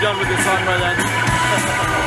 done with this song by then.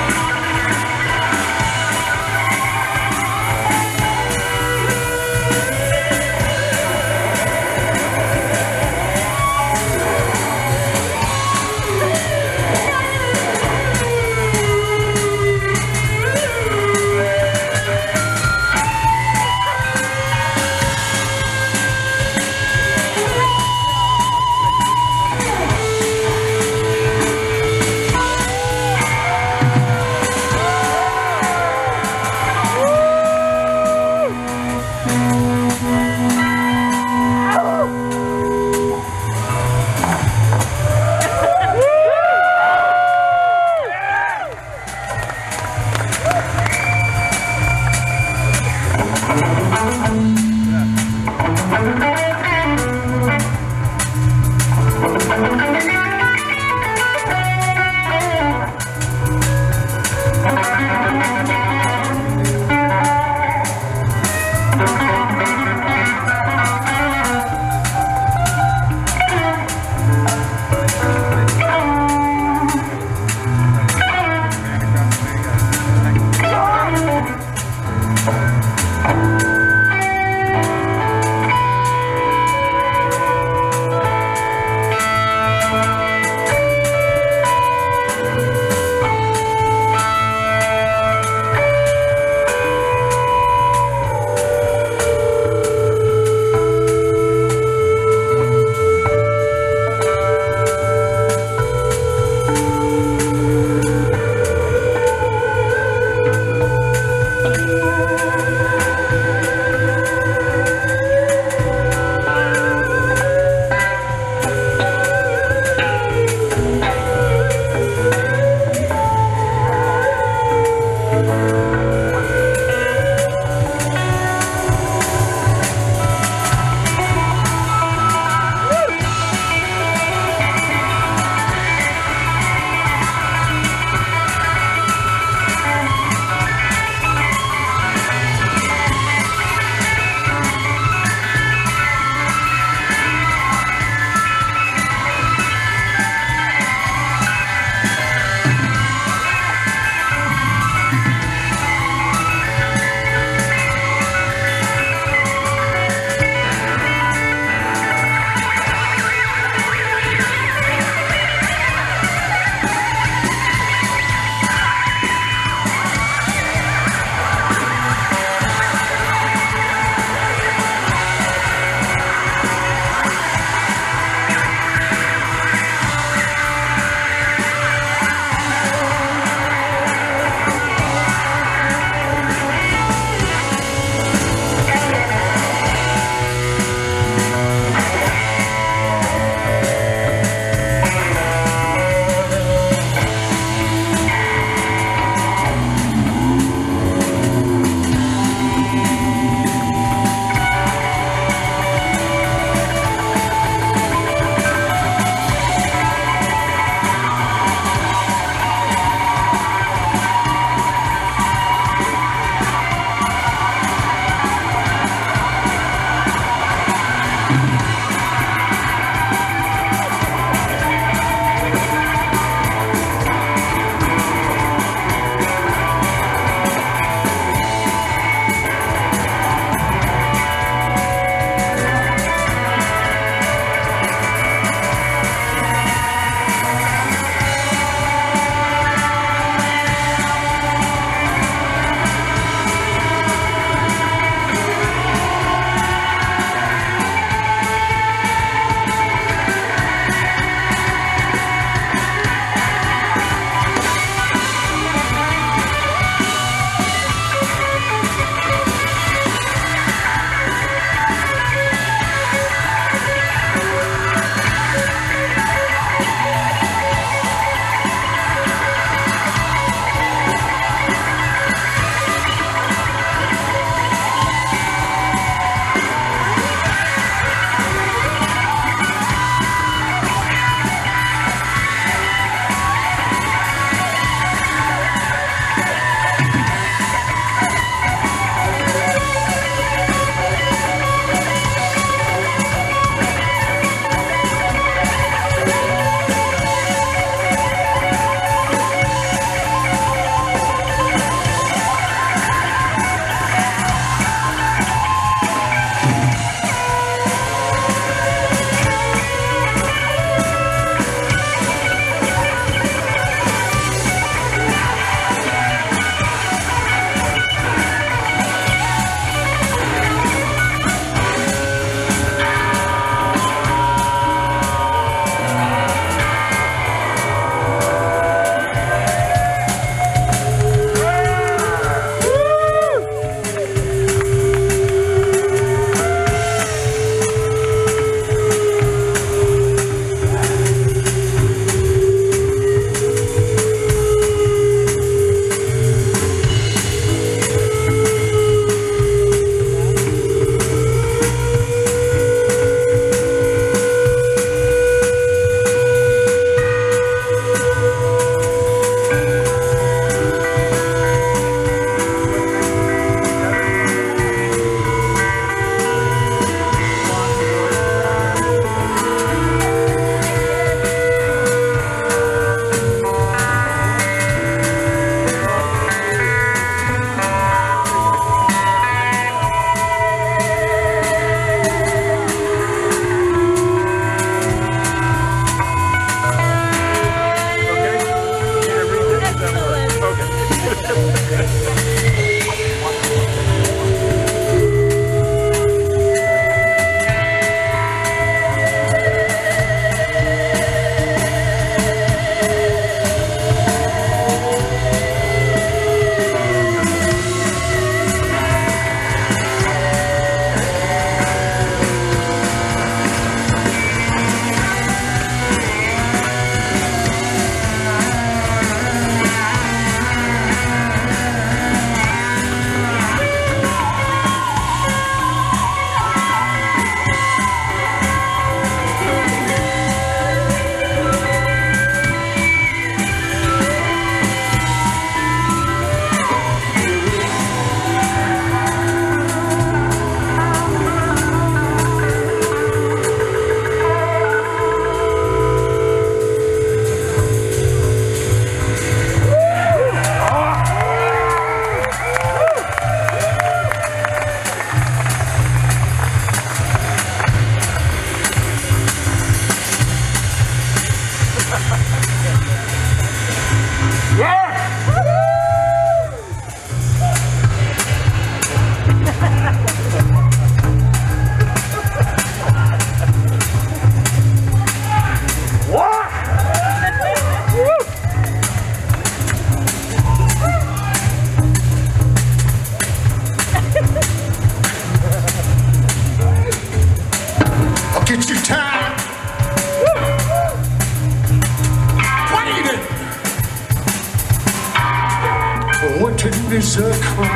Waiting